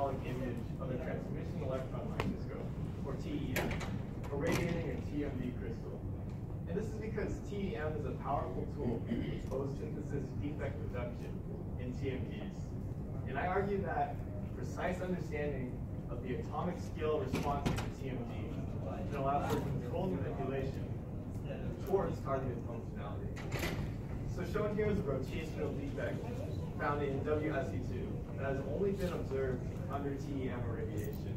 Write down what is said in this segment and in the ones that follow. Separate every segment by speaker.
Speaker 1: on the transmission electron microscope, or TEM, a radiating or TMD crystal. And this is because TEM is a powerful tool for post-synthesis defect reduction in TMDs. And I argue that precise understanding of the atomic scale response to TMD can allow for controlled manipulation towards targeted functionality. So shown here is a rotational defect found in WSE2 that has only been observed under TEM irradiation.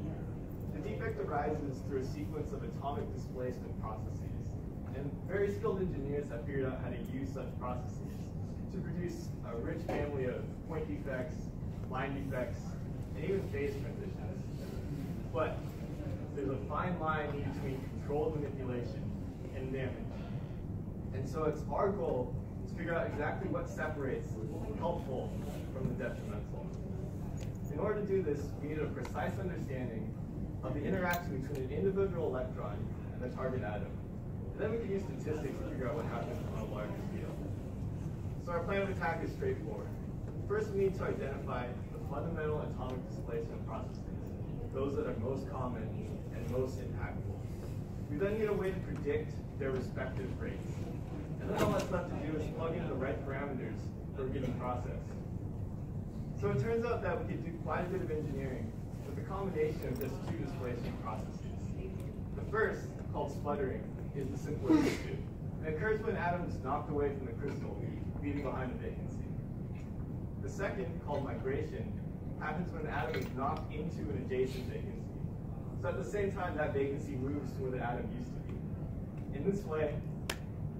Speaker 1: The defect arises through a sequence of atomic displacement processes, and very skilled engineers have figured out how to use such processes to produce a rich family of point defects, line defects, and even phase transitions. But there's a fine line between controlled manipulation and damage. And so it's our goal to figure out exactly what separates helpful from the detrimental. In order to do this, we need a precise understanding of the interaction between an individual electron and the target atom. And then we can use statistics to figure out what happens on a larger scale. So our plan of attack is straightforward. First, we need to identify the fundamental atomic displacement processes, those that are most common and most impactful. We then need a way to predict their respective rates. And then all that's left to do is plug in the right parameters for a given process. So it turns out that we could do quite a bit of engineering with a combination of just two displacement processes. The first, called sputtering, is the simplest of the two. It occurs when atoms knocked away from the crystal, leaving behind a vacancy. The second, called migration, happens when an atom is knocked into an adjacent vacancy. So at the same time, that vacancy moves to where the atom used to be. In this way,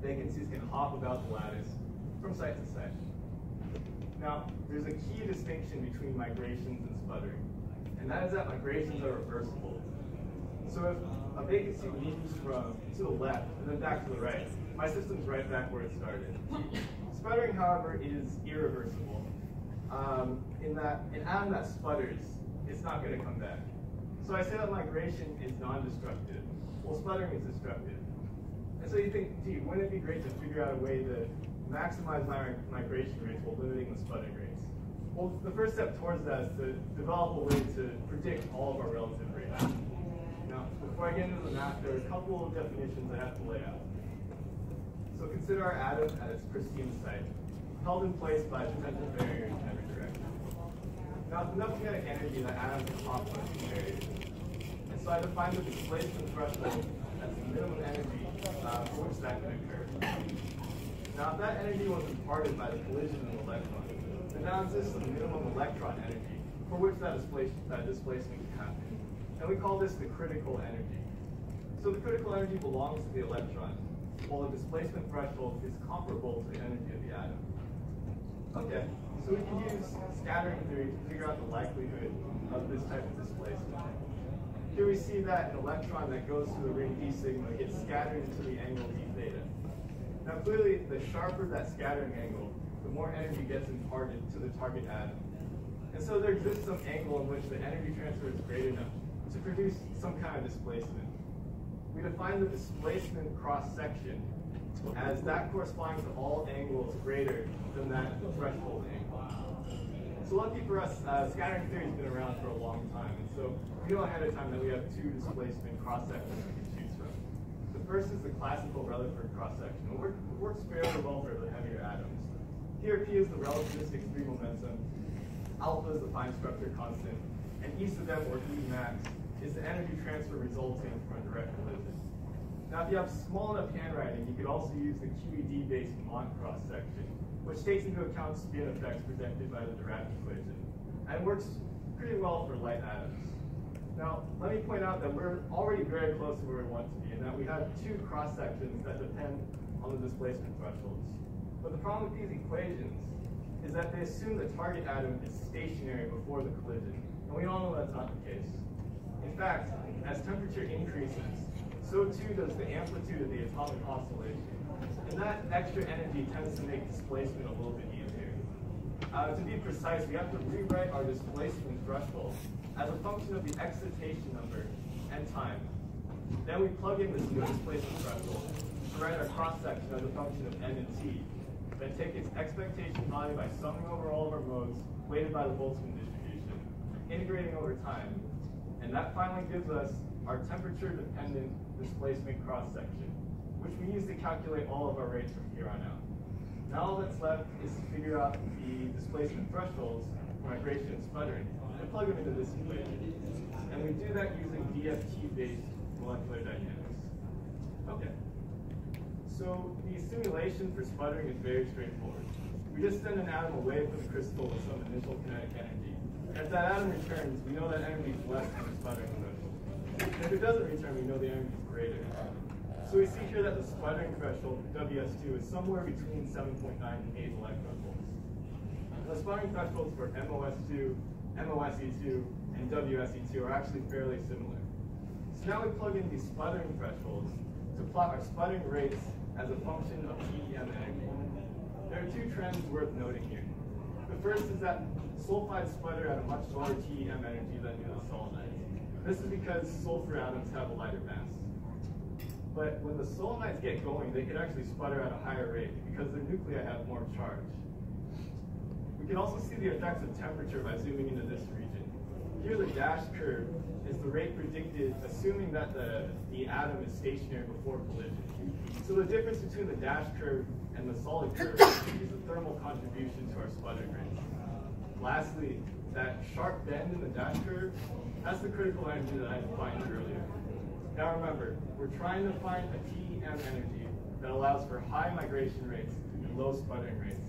Speaker 1: vacancies can hop about the lattice from site to site. Now, there's a key distinction between migrations and sputtering, and that is that migrations are reversible. So if a vacancy moves from to the left and then back to the right, my system's right back where it started. Sputtering, however, is irreversible. Um, in that an atom that sputters, it's not going to come back. So I say that migration is non-destructive. Well, sputtering is destructive. And so you think, gee, wouldn't it be great to figure out a way to maximize migration rates while limiting the sputtering rates? Well, the first step towards that is to develop a way to predict all of our relative rates. Now, before I get into the math, there are a couple of definitions I have to lay out. So consider our atom at its pristine site, held in place by a potential barriers in every direction. Now, it's enough kinetic energy that atoms can hop on barriers. And so I define the displacement threshold as the minimum energy uh, for which that can occur. Now, if that energy was imparted by the collision of an electron, then now a minimum electron energy for which that, that displacement can happen. And we call this the critical energy. So the critical energy belongs to the electron, while the displacement threshold is comparable to the energy of the atom. Okay, so we can use scattering theory to figure out the likelihood of this type of displacement. Here we see that an electron that goes through the ring d sigma gets scattered into the angle d theta. Now clearly, the sharper that scattering angle, the more energy gets imparted to the target atom. And so there exists some angle in which the energy transfer is great enough to produce some kind of displacement. We define the displacement cross-section as that corresponding to all angles greater than that threshold angle. So lucky for us, uh, scattering theory has been around for a long time, and so we know ahead of time that we have two displacement cross-sections we can choose from. The first is the classical Rutherford cross-section. It works fairly well for the heavier atoms. Here, P is the relativistic free momentum, alpha is the fine structure constant, and E sub m, or E max, is the energy transfer resulting from a direct collision. Now, if you have small enough handwriting, you could also use the QED-based Mott cross-section, which takes into account spin effects presented by the Dirac equation, and works pretty well for light atoms. Now, let me point out that we're already very close to where we want to be, and that we have two cross-sections that depend on the displacement thresholds. But the problem with these equations is that they assume the target atom is stationary before the collision, and we all know that's not the case. In fact, as temperature increases, so too does the amplitude of the atomic oscillation. And that extra energy tends to make displacement a little bit easier. Uh, to be precise, we have to rewrite our displacement threshold as a function of the excitation number and time. Then we plug in this new displacement threshold to write our cross-section as a function of n and t. Then take its expectation value by summing over all of our modes, weighted by the Boltzmann distribution, integrating over time, And that finally gives us our temperature-dependent displacement cross-section, which we use to calculate all of our rates from here on out. Now all that's left is to figure out the displacement thresholds for migration and sputtering and plug them into this equation. And we do that using DFT-based molecular dynamics. Okay. So the simulation for sputtering is very straightforward. We just send an atom away from the crystal with some initial kinetic energy. If that atom returns, we know that energy is less than the sputtering threshold. If it doesn't return, we know the energy is greater. So we see here that the sputtering threshold for WS2 is somewhere between 7.9 and 8 electron volts. The sputtering thresholds for MOS2, MOSE2, and WSE2 are actually fairly similar. So now we plug in these sputtering thresholds to plot our sputtering rates as a function of TEM energy. There are two trends worth noting here. The first is that sulfides sputter at a much lower TEM energy than do the selenides. This is because sulfur atoms have a lighter mass. But when the selenides get going, they can actually sputter at a higher rate because their nuclei have more charge. We can also see the effects of temperature by zooming into this region. Here the dashed curve is the rate predicted assuming that the, the atom is stationary before collision. So the difference between the dashed curve and the solid curve is the thermal contribution to our sputtering rate. Lastly, that bend in the dash curve, that's the critical energy that I defined earlier. Now remember, we're trying to find a TEM energy that allows for high migration rates and low sputtering rates.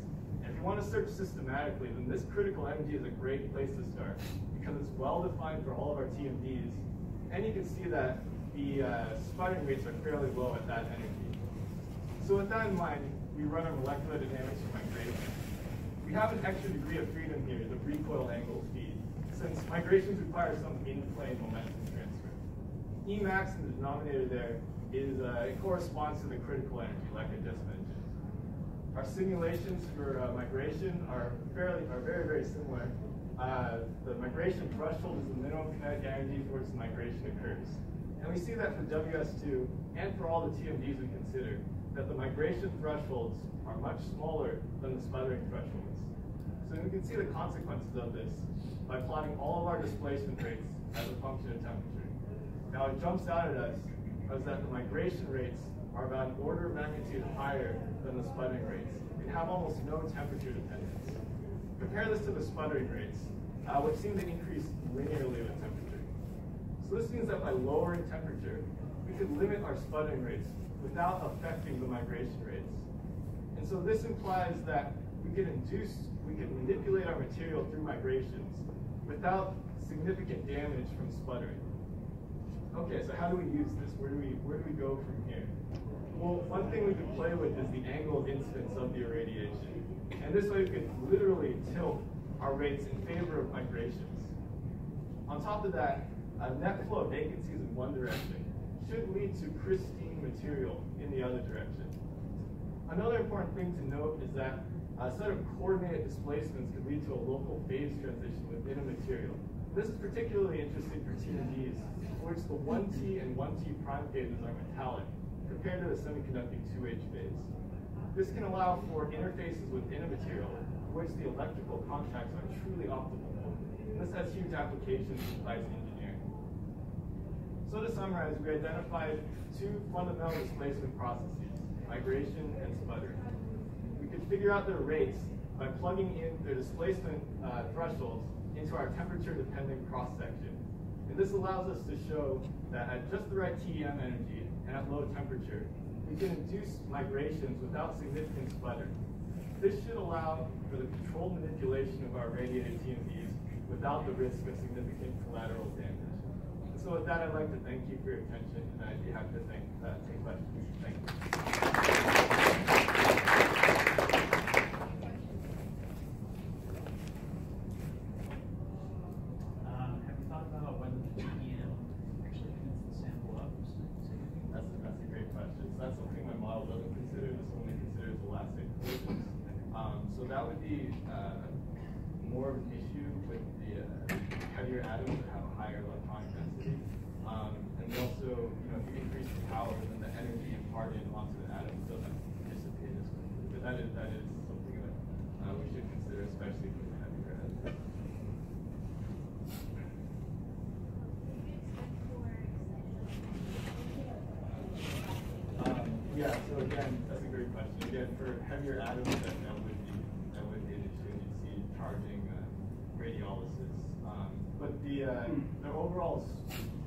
Speaker 1: And if you want to search systematically, then this critical energy is a great place to start because it's well defined for all of our TMDs. And you can see that the uh, sputtering rates are fairly low at that energy. So with that in mind, we run our molecular dynamics for migration. We have an extra degree of freedom here, the recoil angle speed, since migrations require some in-plane momentum transfer. Emax in the denominator there is uh, it corresponds to the critical energy, like I just mentioned. Our simulations for uh, migration are fairly are very very similar. Uh, the migration threshold is the minimum kinetic energy for which migration occurs, and we see that for WS2 and for all the TMDs we consider that the migration thresholds are much smaller than the sputtering thresholds. So we can see the consequences of this by plotting all of our displacement rates as a function of temperature. Now it jumps out at us is that the migration rates are about an order of magnitude higher than the sputtering rates and have almost no temperature dependence. Compare this to the sputtering rates, uh, which seem to increase linearly with temperature. So this means that by lowering temperature, we could limit our sputtering rates without affecting the migration rates. And so this implies that we can induce, we can manipulate our material through migrations without significant damage from sputtering. Okay, so how do we use this? Where do we where do we go from here? Well, one thing we can play with is the angle of incidence of the irradiation. And this way we can literally tilt our rates in favor of migrations. On top of that, a net flow of vacancies in one direction should lead to pristine material in the other direction. Another important thing to note is that a set of coordinated displacements can lead to a local phase transition within a material. This is particularly interesting for TMDs which the 1T and 1T prime phases are metallic, compared to the semiconducting 2H phase. This can allow for interfaces within a material which the electrical contacts are truly optimal. This has huge applications in device engineering. So to summarize, we identified two fundamental displacement processes, migration and sputtering. Figure out their rates by plugging in their displacement uh, thresholds into our temperature-dependent cross-section and this allows us to show that at just the right TEM energy and at low temperature, we can induce migrations without significant sputtering. This should allow for the controlled manipulation of our radiated TMDs without the risk of significant collateral damage. And so with that, I'd like to thank you for your attention, and I'd be happy to thank, uh, take questions. Thank you. so that would be uh, more of an issue with the uh, heavier atoms that have a higher electronic density. Um, and also, you know, if you increase the power, then the energy imparted onto the atom doesn't dissipate as quickly. But that is, that is something that uh, we should consider, especially for the heavier atoms. Um, yeah, so again, that's a great question. Again, for heavier atoms that the, uh, the overall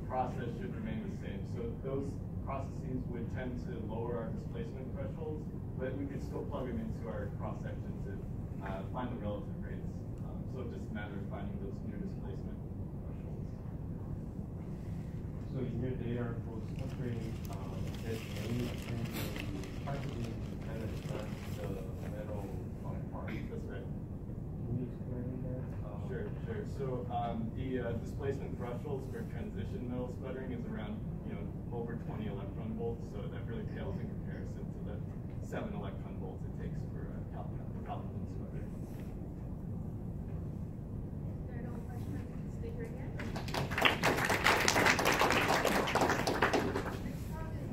Speaker 1: process should remain the same. So those processes would tend to lower our displacement thresholds, but we could still plug them into our cross sections and, uh, find the relative rates. Um, so it just matters finding those new displacement thresholds.
Speaker 2: So in your data for uh, there's any attempt to kind of the metal parts?
Speaker 1: That's right.
Speaker 2: Can you explain that? Uh,
Speaker 1: Sure, sure. So, um, the, uh, displacement thresholds for transition metal sputtering is around, you know, over twenty electron volts, so that really pales in comparison to the seven electron volts it takes for uh, calcium.